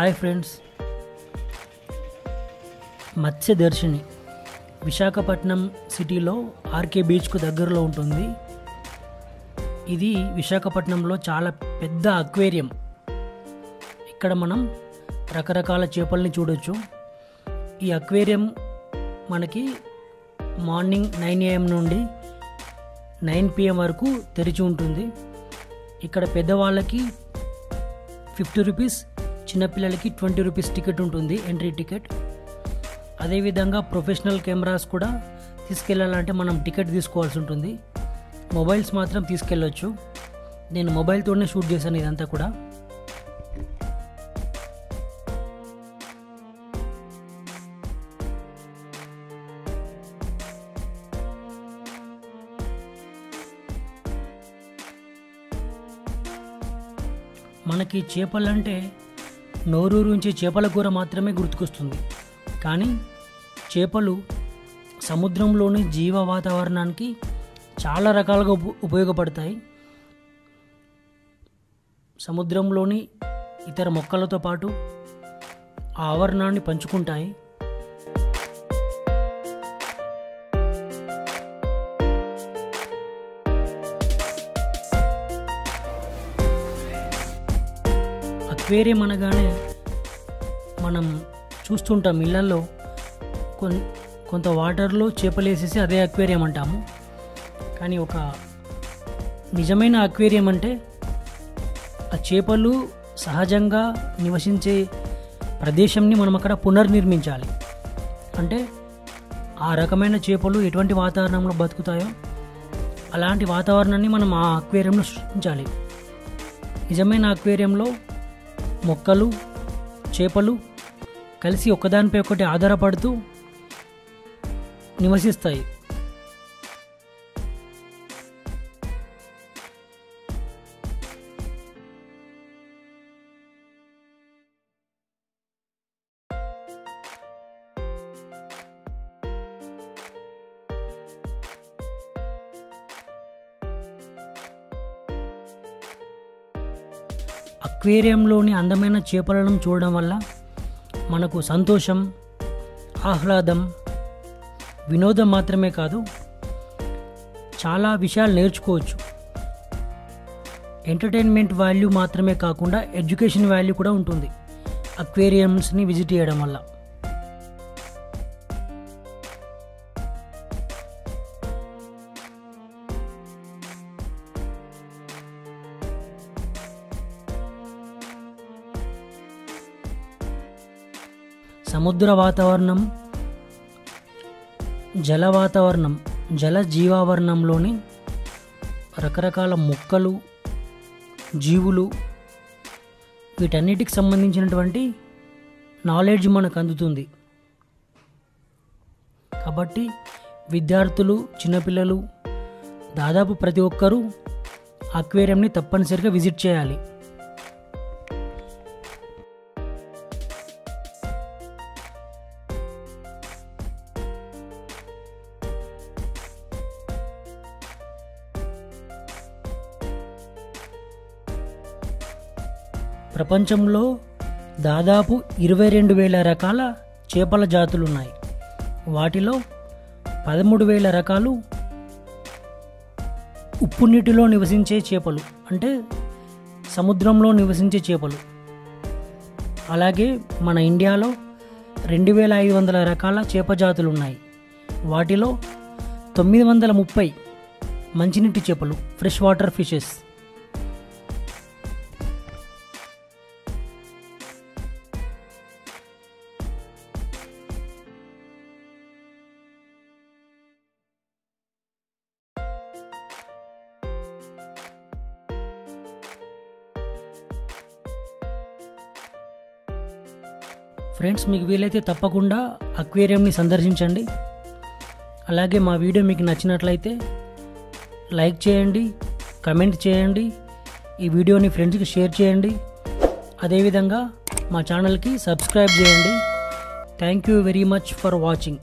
Hi friends. Matsyadarshini Visakhapatnam సిటీలో RK బీచ్కు దగ్గరలో ఉంటుంది. ఇది విశాఖపట్నంలో చాలా పెద్ద అక్వేరియం. ఇక్కడ మనం రకరకాల చేపల్ని చూడొచ్చు. ఈ అక్వేరియం మనకి మార్నింగ్ నైన్ ఏఎం నుండి నైన్ పిఎం వరకు తెరిచి ఉంటుంది. ఇక్కడ పెద్దవాళ్ళకి ఫిఫ్టీ రూపీస్ చిన్నపిల్లలకి ట్వంటీ రూపీస్ టికెట్ ఉంటుంది ఎంట్రీ టికెట్. అదేవిధంగా ప్రొఫెషనల్ కెమెరాస్ కూడా తీసుకెళ్ళాలంటే మనం టికెట్ తీసుకోవాల్సి ఉంటుంది. మొబైల్స్ మాత్రం తీసుకెళ్ళొచ్చు. నేను మొబైల్తోనే షూట్ చేశాను ఇదంతా కూడా. మనకి చేపలంటే నోరూరుంచే చేపల కూర మాత్రమే గుర్తుకొస్తుంది. కానీ చేపలు సముద్రంలోని జీవ వాతావరణానికి చాలా రకాలుగా ఉప ఉపయోగపడతాయి. సముద్రంలోని ఇతర మొక్కలతో పాటు ఆ ఆవరణాన్ని పంచుకుంటాయి. అక్వేరియం అనగానే మనం చూస్తుంటాం ఇళ్ళల్లో కొన్ కొంత వాటర్లో చేపలు వేసేసి అదే అక్వేరియం అంటాము. కానీ ఒక నిజమైన అక్వేరియం అంటే ఆ చేపలు సహజంగా నివసించే ప్రదేశంని మనం అక్కడ పునర్నిర్మించాలి. అంటే ఆ రకమైన చేపలు ఎటువంటి వాతావరణంలో బతుకుతాయో అలాంటి వాతావరణాన్ని మనం ఆ అక్వేరియంలో సృష్టించాలి. నిజమైన అక్వేరియంలో మొక్కలు చేపలు కలిసి ఒకదానిపై ఒకటి ఆధారపడుతూ నివసిస్తాయి. అక్వేరియంలోని అందమైన చేపలను చూడడం వల్ల మనకు సంతోషం ఆహ్లాదం వినోదం మాత్రమే కాదు చాలా విషయాలు నేర్చుకోవచ్చు. ఎంటర్టైన్మెంట్ వాల్యూ మాత్రమే కాకుండా ఎడ్యుకేషన్ వాల్యూ కూడా ఉంటుంది. అక్వేరియంస్ని విజిట్ చేయడం వల్ల. సముద్ర వాతావరణం జల వాతావరణం జల జీవావరణంలోని రకరకాల మొక్కలు జీవులు వీటన్నిటికి సంబంధించినటువంటి నాలెడ్జ్ మనకు అందుతుంది. కాబట్టి విద్యార్థులు చిన్నపిల్లలు దాదాపు ప్రతి ఒక్కరూ అక్వేరియంని తప్పనిసరిగా విజిట్ చేయాలి. ప్రపంచంలో దాదాపు ఇరవై రెండు వేల రకాల చేపల జాతులు ఉన్నాయి వాటిలో పదమూడు వేల రకాలు ఉప్పు నీటిలో నివసించే చేపలు అంటే సముద్రంలో నివసించే చేపలు. అలాగే మన ఇండియాలో రెండు వేల ఐదు వందల రకాల చేప జాతులు ఉన్నాయి వాటిలో తొమ్మిది వందల ముప్పై మంచినీటి చేపలు ఫ్రెష్ వాటర్ ఫిషెస్. ఫ్రెండ్స్ మీకు వీలైతే తప్పకుండా అక్వేరియంని సందర్శించండి. అలాగే మా వీడియో మీకు నచ్చినట్లయితే లైక్ చేయండి కమెంట్ చేయండి ఈ వీడియోని ఫ్రెండ్స్కి షేర్ చేయండి. అదేవిధంగా మా ఛానల్కి సబ్స్క్రైబ్ చేయండి. Thank you very much for watching.